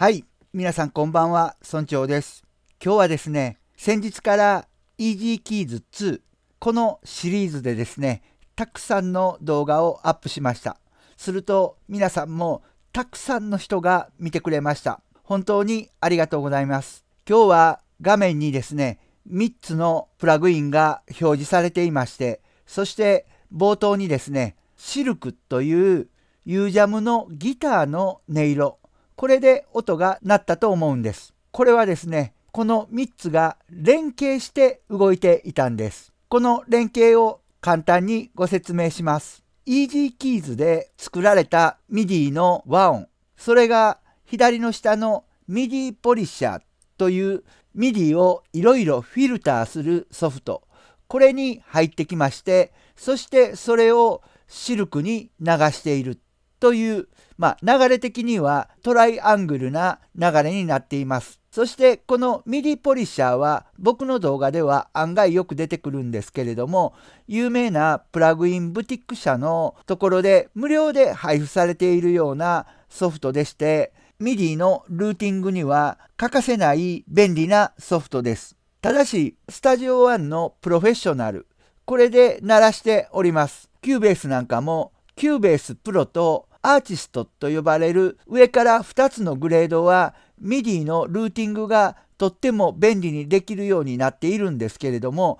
はい、皆さんこんばんは、村長です。今日はですね、先日から Easy Keys 2このシリーズでですね、たくさんの動画をアップしました。すると皆さんもたくさんの人が見てくれました。本当にありがとうございます。今日は画面にですね、3つのプラグインが表示されていまして、そして冒頭にですね、シルクというユージャムのギターの音色、これで音が鳴ったと思うんです。これはですね、この3つが連携して動いていたんです。この連携を簡単にご説明します。Easy Keys で作られた MIDI の和音、それが左の下の MIDI ポリッシャーという MIDI をいろいろフィルターするソフト、これに入ってきまして、そしてそれをシルクに流しているという、まあ、流れ的にはトライアングルな流れになっています。そしてこの MIDI ポリッシャーは僕の動画では案外よく出てくるんですけれども有名なプラグインブティック社のところで無料で配布されているようなソフトでして MIDI のルーティングには欠かせない便利なソフトです。ただしスタジオ1のプロフェッショナルこれで鳴らしております。 Cubase なんかも Cubase Pro と Artist と呼ばれる上から2つのグレードは MIDI のルーティングがとっても便利にできるようになっているんですけれども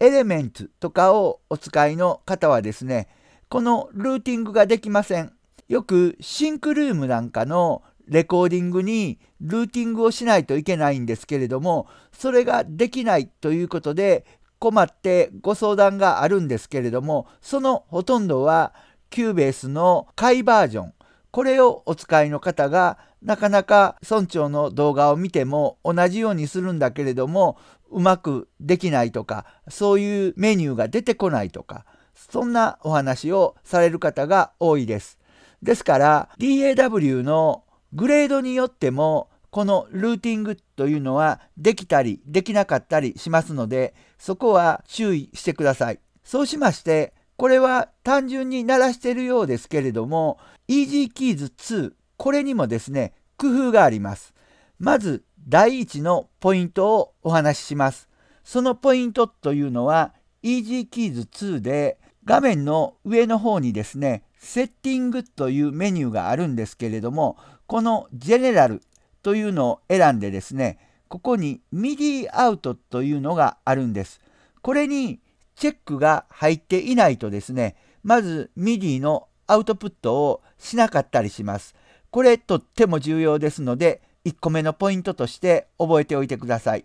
Elements とかをお使いの方はですねこのルーティングができません。よく SYNCROOM なんかのレコーディングにルーティングをしないといけないんですけれどもそれができないということで困ってご相談があるんですけれどもそのほとんどは Cubase の下位バージョンこれをお使いの方がなかなか村長の動画を見ても同じようにするんだけれどもうまくできないとかそういうメニューが出てこないとかそんなお話をされる方が多いです。ですから DAW のグレードによってもこのルーティングというのはできたりできなかったりしますのでそこは注意してください。そうしましてこれは単純に鳴らしているようですけれども Easy Keys 2これにもですね工夫があります。まず第1のポイントをお話しします。そのポイントというのは Easy Keys 2で画面の上の方にですねセッティングというメニューがあるんですけれどもこのジェネラルというのを選んでですねここに MIDI アウトというのがあるんです。これにチェックが入っていないとですねまず MIDI のアウトプットをしなかったりします。これとっても重要ですので1個目のポイントとして覚えておいてください。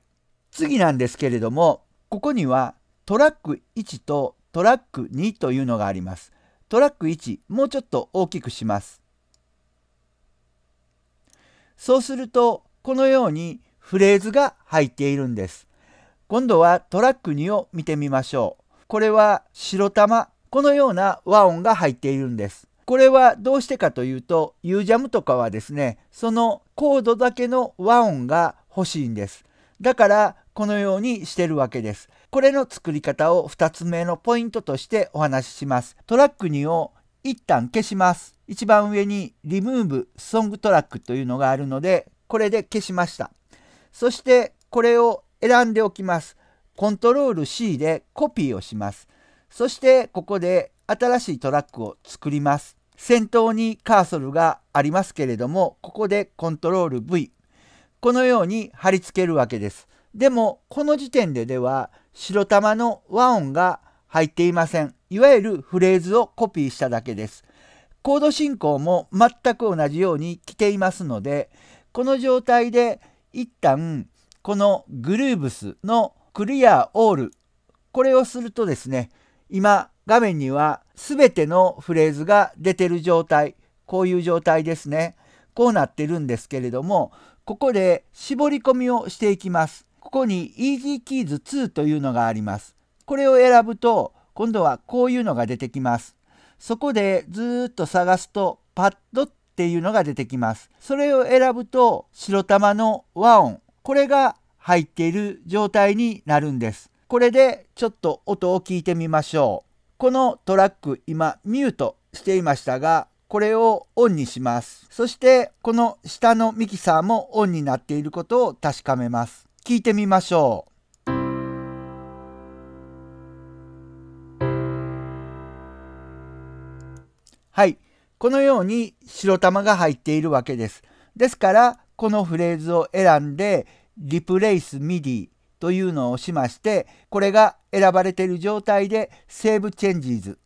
次なんですけれどもここにはトラック1とトラック2というのがあります。トラック1もうちょっと大きくします。そうするとこのようにフレーズが入っているんです。今度はトラック2を見てみましょう。これは白玉。このような和音が入っているんです。これはどうしてかというと U ジャムとかはですねそのコードだけの和音が欲しいんです。だからこのようにしてるわけです。これの作り方を2つ目のポイントとしてお話しします。トラック2を一旦消します。一番上に Remove Song Track というのがあるのでこれで消しました。そしてこれを選んでおきます。コントロール C でコピーをします。そしてここで新しいトラックを作ります。先頭にカーソルがありますけれども、ここでコントロール V。このように貼り付けるわけです。でも、この時点ででは白玉の和音が入っていません。いわゆるフレーズをコピーしただけです。コード進行も全く同じように来ていますので、この状態で一旦このグルーブスのクリアオール。これをするとですね今画面には全てのフレーズが出てる状態。こういう状態ですね。こうなってるんですけれどもここで絞り込みをしていきます。ここに Easy Keys 2というのがあります。これを選ぶと今度はこういうのが出てきます。そこでずっと探すとパッドっていうのが出てきます。それを選ぶと白玉の和音これが入っている状態になるんですこれでちょっと音を聞いてみましょうこのトラック今ミュートしていましたがこれをオンにします。そしてこの下のミキサーもオンになっていることを確かめます。聞いてみましょう。はい。このように白玉が入っているわけです。ですから、このフレーズを選んで、 Replace MIDI というのをしまして、これが選ばれている状態で Save Changes。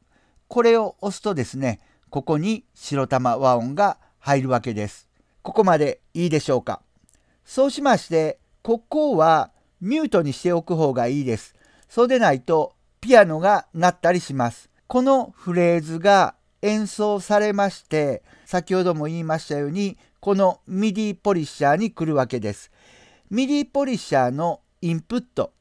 これを押すとですね、ここに白玉和音が入るわけです。ここまでいいでしょうか。そうしまして、ここはミュートにしておく方がいいです。そうでないとピアノが鳴ったりします。このフレーズが演奏されまして、先ほども言いましたように、この MIDIポリッシャーに来るわけです。 MIDIポリッシャーのインプット、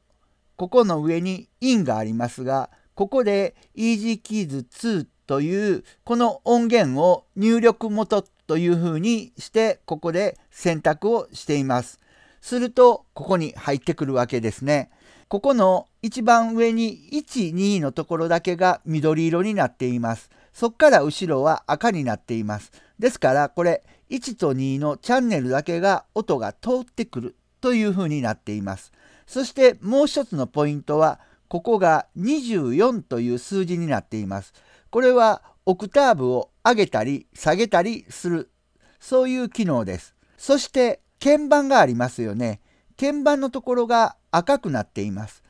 ここの上にインがありますが、ここで Easy Keys 2というこの音源を入力元というふうにしてここで選択をしています。するとここに入ってくるわけですね。ここの一番上に1、2のところだけが緑色になっています。そっから後ろは赤になっています。ですからこれ1と2のチャンネルだけが音が通ってくるというふうになっています。そしてもう一つのポイントはここが24という数字になっています。これはオクターブを上げたり下げたりするそういう機能です。そして鍵盤がありますよね。鍵盤のところが赤くなっています。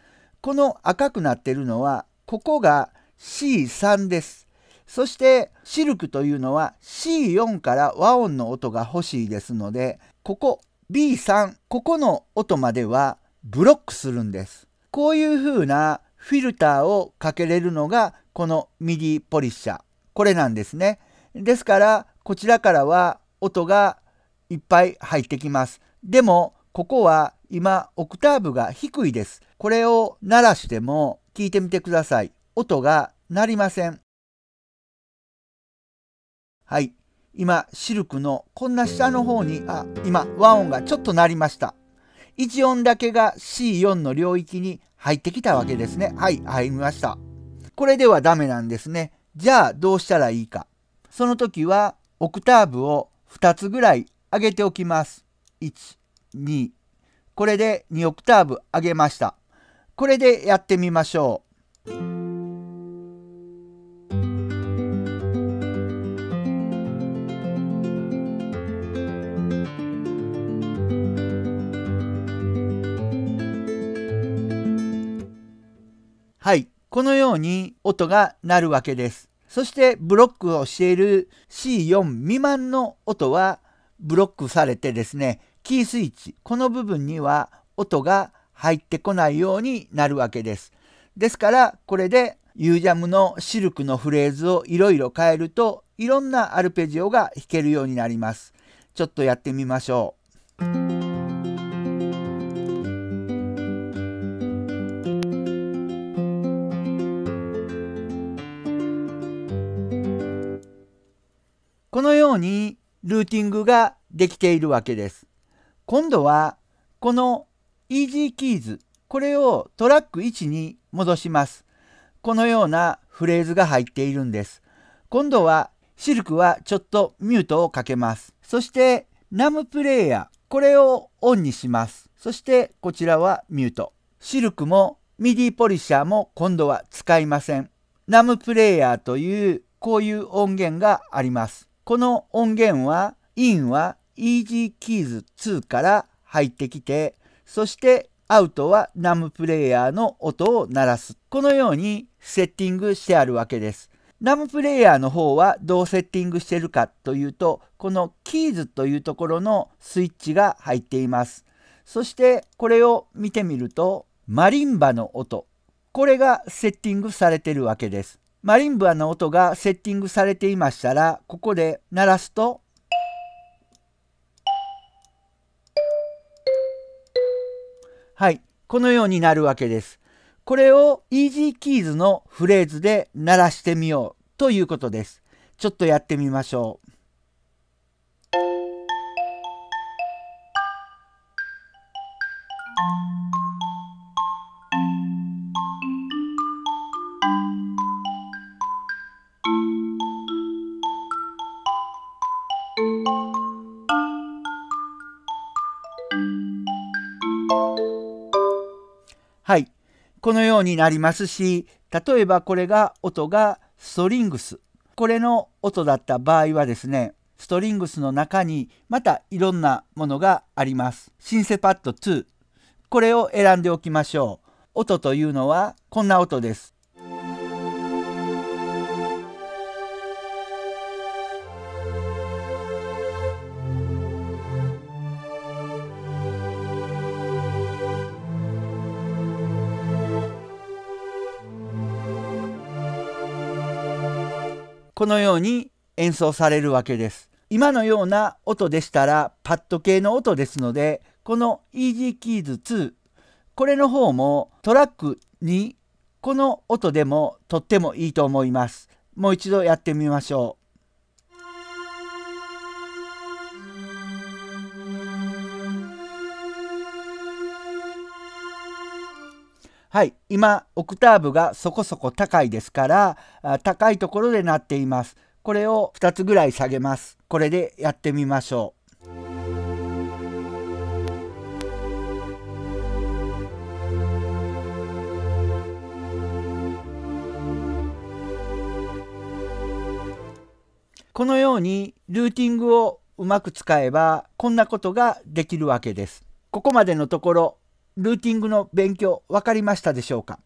この赤くなっているのはここが C3 です。そしてシルクというのは C4 から和音の音が欲しいですのでここ B3 ここの音まではブロックするんです。こういう風なフィルターをかけれるのがこのミディポリッシャーこれなんですね。ですからこちらからは音がいっぱい入ってきます。でもここは今オクターブが低いです。これを鳴らしても聞いてみてください。音が鳴りません。はい。今、シルクのこんな下の方に、あ、今、和音がちょっと鳴りました。1音だけが C4 の領域に入ってきたわけですね。はい、入りました。これではダメなんですね。じゃあ、どうしたらいいか。その時は、オクターブを2つぐらい上げておきます。1、2。これで2オクターブ上げました。これでやってみましょう。このように音が鳴るわけです。そしてブロックをしている C4 未満の音はブロックされてですね、キースイッチ、この部分には音が入ってこないようになるわけです。ですからこれで U ジャムのシルクのフレーズをいろいろ変えるといろんなアルペジオが弾けるようになります。ちょっとやってみましょう。このようにルーティングができているわけです。今度はこの Easy Keys これをトラック1に戻します。このようなフレーズが入っているんです。今度はシルクはちょっとミュートをかけます。そしてナムプレイヤーこれをオンにします。そしてこちらはミュート。シルクもミディポリッシャーも今度は使いません。ナムプレイヤーというこういう音源があります。この音源は、インは Easy Keys 2から入ってきて、そしてアウトはナムプレイヤーの音を鳴らす。このようにセッティングしてあるわけです。ナムプレイヤーの方はどうセッティングしてるかというと、このキーズというところのスイッチが入っています。そしてこれを見てみると、マリンバの音。これがセッティングされてるわけです。マリンブアの音がセッティングされていましたら、ここで鳴らすと、はい、このようになるわけです。これを Easy Keys のフレーズで鳴らしてみようということです。ちょっとやってみましょう。このようになりますし、例えばこれが音がストリングス。これの音だった場合はですね、ストリングスの中にまたいろんなものがあります。シンセパッド2。これを選んでおきましょう。音というのはこんな音です。このように演奏されるわけです。今のような音でしたらパッド系の音ですのでこの Easy Keys 2これの方もトラック2この音でもとってもいいと思います。もう一度やってみましょう。はい、今オクターブがそこそこ高いですから高いところで鳴っています。これを2つぐらい下げます。これでやってみましょう。このようにルーティングをうまく使えばこんなことができるわけです。ここまでのところルーティングの勉強分かりましたでしょうか？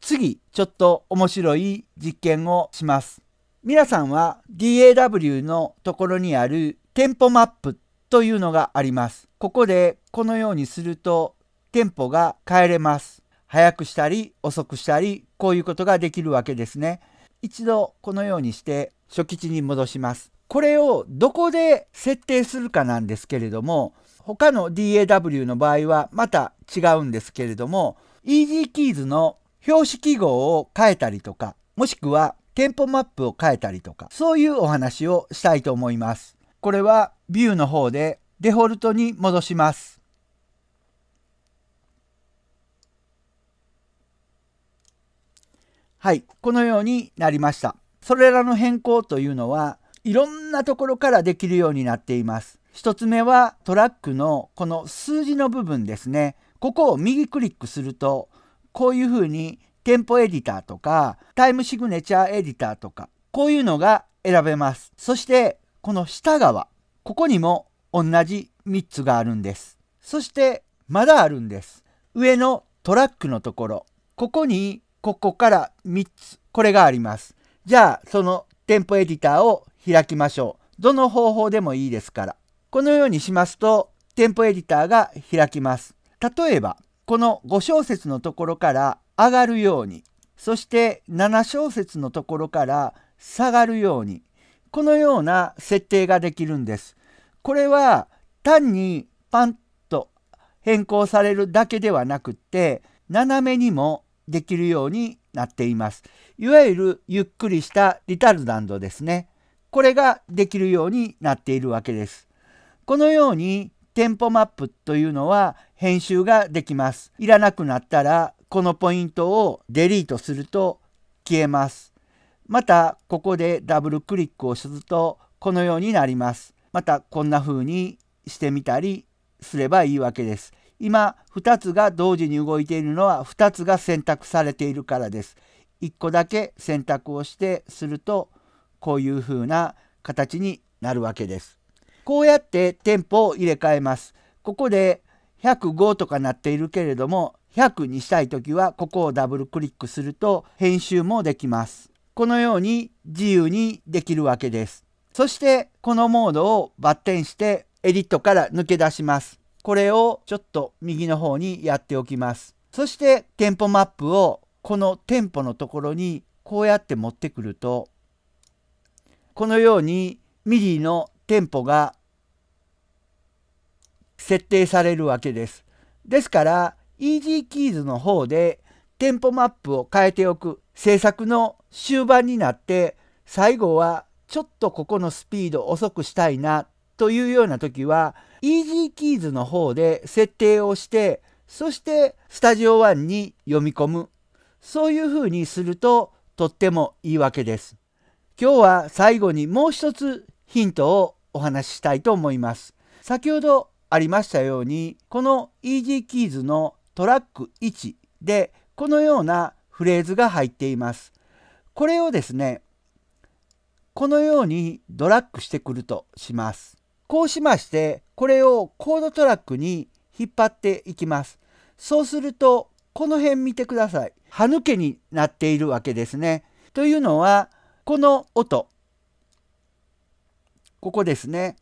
次ちょっと面白い実験をします。皆さんは DAW のところにあるテンポマップというのがあります。ここでこのようにするとテンポが変えれます。早くしたり遅くしたりこういうことができるわけですね。一度このようにして初期値に戻します。これをどこで設定するかなんですけれども他の DAW の場合はまた違うんですけれども Easy Keys の標識記号を変えたりとかもしくはテンポマップを変えたりとかそういうお話をしたいと思います。これはビューの方でデフォルトに戻します。はい、このようになりました。それらの変更というのはいろんなところからできるようになっています。1つ目はトラックのこの数字の部分ですね。ここを右クリックするとこういうふうにテンポエディターとかタイムシグネチャーエディターとかこういうのが選べます。そしてこの下側ここにも同じ3つがあるんです。そしてまだあるんです。上のトラックのところここにここから3つこれがあります。じゃあそのテンポエディターを開きましょう。どの方法でもいいですから。このようにしますとテンポエディターが開きます。例えばこの5小節のところから上がるようにそして7小節のところから下がるようにこのような設定ができるんです。これは単にパンと変更されるだけではなくって斜めにもできるようになっています。いわゆるゆっくりしたリタルダンドですね。これができるようになっているわけです。このようにテンポマップというのは編集ができます。いらなくなったらこのポイントをデリートすると消えます。またここでダブルクリックをするとこのようになります。またこんな風にしてみたりすればいいわけです。今2つが同時に動いているのは2つが選択されているからです。1個だけ選択をしてするとこういう風な形になるわけです。こうやってテンポを入れ替えます。ここで105とかなっているけれども100にしたい時はここをダブルクリックすると編集もできます。このように自由にできるわけです。そしてこのモードをバッテンしてエディットから抜け出します。これをちょっと右の方にやっておきます。そしてテンポマップをこのテンポのところにこうやって持ってくるとこのように MIDI のテンポが設定されるわけです。ですから EZkeys の方でテンポマップを変えておく制作の終盤になって最後はちょっとここのスピード遅くしたいなというような時は EZkeys の方で設定をしてそして Studio One に読み込むそういうふうにするととってもいいわけです。今日は最後にもう一つヒントをお話ししたいと思います。先ほどありましたようにこの Easy Keys のトラック1でこのようなフレーズが入っています。これをですねこのようにドラッグしてくるとします。こうしましてこれをコードトラックに引っ張っていきます。そうするとこの辺見てください。歯抜けになっているわけですね。というのはこの音ここですね。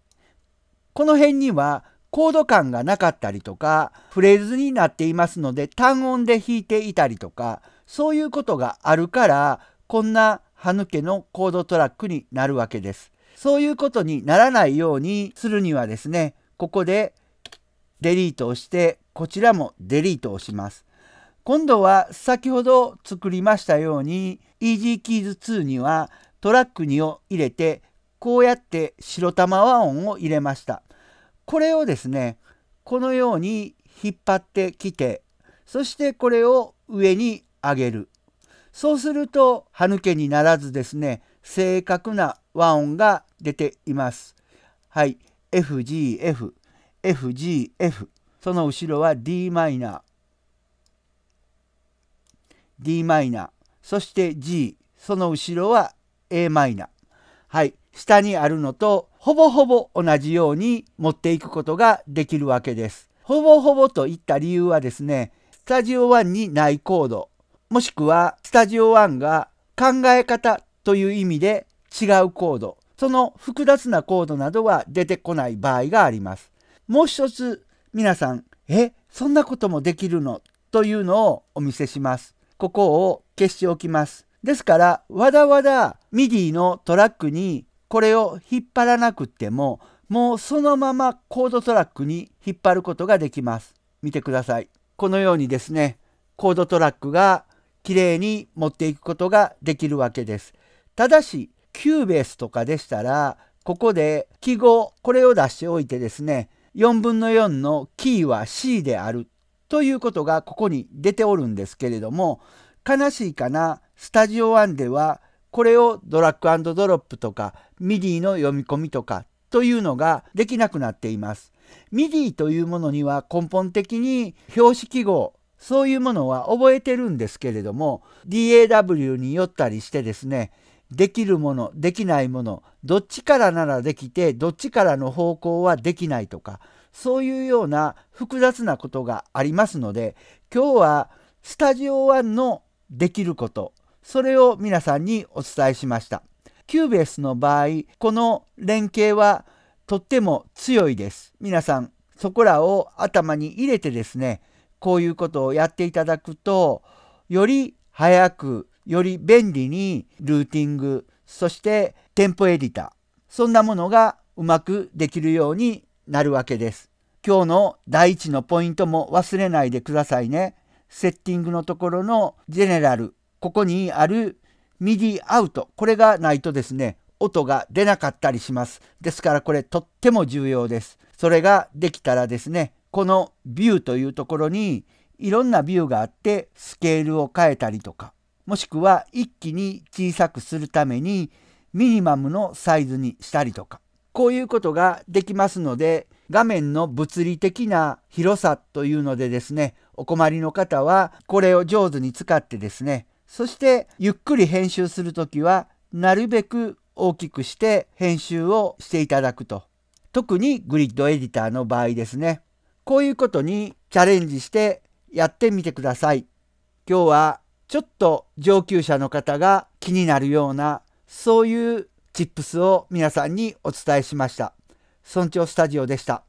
この辺にはコード感がなかったりとかフレーズになっていますので単音で弾いていたりとかそういうことがあるからこんな歯抜けのコードトラックになるわけです。そういうことにならないようにするにはですねここでデリートをしてこちらもデリートをします。今度は先ほど作りましたように EasyKeys2 にはトラック2を入れてこうやって白玉和音を入れました。これをですねこのように引っ張ってきてそしてこれを上に上げる。そうすると歯抜けにならずですね正確な和音が出ています。はい。FGF FGF その後ろは d マイナー d マイナーそして G その後ろは a マイナーはい。下にあるのとほぼほぼ同じように持っていくことができるわけです。ほぼほぼといった理由はですね、スタジオ1にないコード、もしくはスタジオ1が考え方という意味で違うコード、その複雑なコードなどは出てこない場合があります。もう一つ皆さん、え、そんなこともできるの？というのをお見せします。ここを消しておきます。ですから、わざわざ MIDI のトラックにこれを引っ張らなくてももうそのままコードトラックに引っ張ることができます。見てください。このようにですねコードトラックがきれいに持っていくことができるわけです。ただし Cubase とかでしたらここで記号これを出しておいてですね4分の4のキーは C であるということがここに出ておるんですけれども悲しいかな？ Studio One ではこれをドラッグドロップとか MIDI の読み込みとかというのができなくなっています。MIDI というものには根本的に拍子記号そういうものは覚えてるんですけれども DAW によったりしてですねできるものできないものどっちからならできてどっちからの方向はできないとかそういうような複雑なことがありますので今日は Studio One のできることそれを皆さんにお伝えしました。 Cubase の場合、この連携はとっても強いです。皆さん、そこらを頭に入れてですね、こういうことをやっていただくと、より早く、より便利にルーティング、そしてテンポエディター、そんなものがうまくできるようになるわけです。今日の第一のポイントも忘れないでくださいね。セッティングのところのジェネラル、ここにある MIDI アウト。これがないとですね音が出なかったりします。ですからこれとっても重要です。それができたらですねこのビューというところにいろんなビューがあってスケールを変えたりとかもしくは一気に小さくするためにミニマムのサイズにしたりとかこういうことができますので画面の物理的な広さというのでですねお困りの方はこれを上手に使ってですねそしてゆっくり編集する時はなるべく大きくして編集をしていただくと。特にグリッドエディターの場合ですね。こういうことにチャレンジしてやってみてください。今日はちょっと上級者の方が気になるようなそういうチップスを皆さんにお伝えしました。村長スタジオでした。